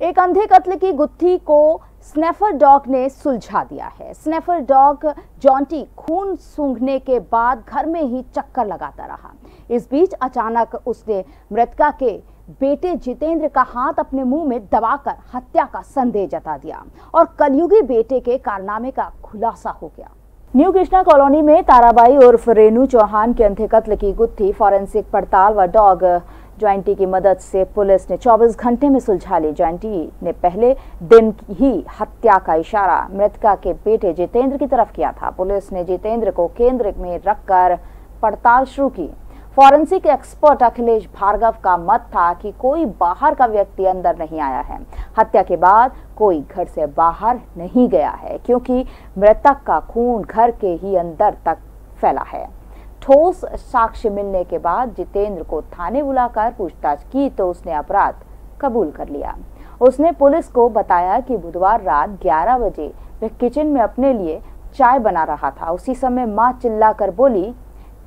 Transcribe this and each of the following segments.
एक अंधे कत्ल की गुत्थी को स्नेफर डॉग ने सुलझा दिया है। स्नेफर डॉग जॉन्टी खून सूंघने के बाद घर में ही चक्कर लगाता रहा। इस बीच अचानक उसने मृतका के बेटे जितेंद्र का हाथ अपने मुँह में दबाकर हत्या का संदेह जता दिया और कलयुगी बेटे के कारनामे का खुलासा हो गया। न्यू कृष्णा कॉलोनी में ताराबाई उर्फ़ रेनू चौहान के अंधे कत्ल की गुत्थी फॉरेंसिक पड़ताल व डॉग ज्वाइंटी की मदद से पुलिस ने 24 घंटे में सुलझा ली। ज्वाइंटी ने पहले दिन ही हत्या का इशारा मृतका के बेटे जितेंद्र की तरफ़ किया था। पुलिस ने जितेंद्र को केंद्र में रखकर पड़ताल शुरू की। फॉरेंसिक एक्सपर्ट अखिलेश भार्गव का मत था कि कोई बाहर का व्यक्ति अंदर नहीं आया है। हत्या के बाद कोई घर से बाहर नहीं गया है, क्योंकि मृतक का खून घर के ही अंदर तक फैला है। ठोस साक्ष्य मिलने के बाद जितेंद्र को थाने बुलाकर पूछताछ की तो उसने अपराध कबूल कर लिया। उसने पुलिस को बताया कि बुधवार रात 11 बजे वह किचन में अपने लिए चाय बना रहा था। उसी समय माँ चिल्लाकर बोली,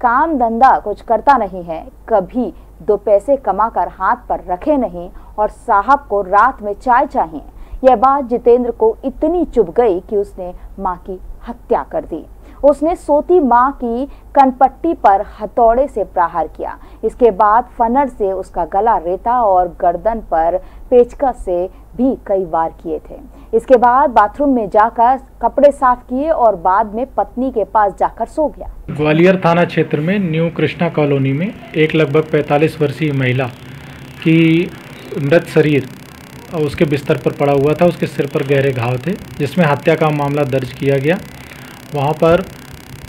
काम धंधा कुछ करता नहीं है। कभी दो पैसे कमाकर हाथ पर रखे नहीं और साहब को रात में चाय चाहिए। यह बात जितेंद्र को इतनी चुभ गई कि उसने माँ की हत्या कर दी। उसने सोती माँ की कनपट्टी पर हथौड़े से प्रहार किया। इसके बाद फनर से उसका गला रेता और गर्दन पर पेचकस से भी कई वार किए थे। इसके बाद बाथरूम में जाकर कपड़े साफ़ किए और बाद में पत्नी के पास जाकर सो गया। ग्वालियर थाना क्षेत्र में न्यू कृष्णा कॉलोनी में एक लगभग 45 वर्षीय महिला की मृत शरीर उसके बिस्तर पर पड़ा हुआ था। उसके सिर पर गहरे घाव थे, जिसमें हत्या का मामला दर्ज किया गया। वहाँ पर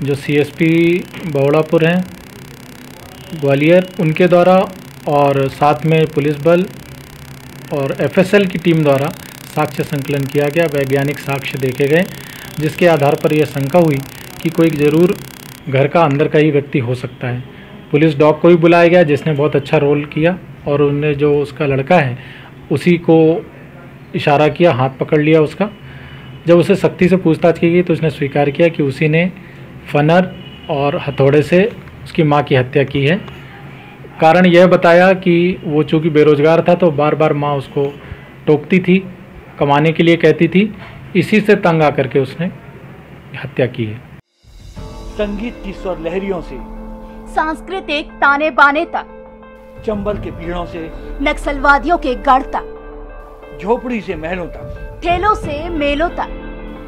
जो सीएसपी बौड़ापुर हैं, ग्वालियर उनके द्वारा और साथ में पुलिस बल और एफएसएल की टीम द्वारा साक्ष्य संकलन किया गया, वैज्ञानिक साक्ष्य देखे गए, जिसके आधार पर यह शंका हुई कि कोई ज़रूर घर का अंदर का ही व्यक्ति हो सकता है। पुलिस डॉग को भी बुलाया गया, जिसने बहुत अच्छा रोल किया और उनने जो उसका लड़का है, उसी को इशारा किया, हाथ पकड़ लिया उसका। जब उसे सख्ती से पूछताछ की गई तो उसने स्वीकार किया कि उसी ने फनर और हथौड़े से उसकी माँ की हत्या की है। कारण यह बताया कि वो चूँकि बेरोजगार था तो बार बार माँ उसको टोकती थी कमाने के लिए कहती थी। इसी से तंग आकर के उसने हत्या की है। संगीत की स्वर लहरियों से सांस्कृतिक ताने बाने तक चंबल के पीड़ों से नक्सलवादियों के गढ़ तक झोपड़ी से महलों तक। ठेलों से मेलों तक।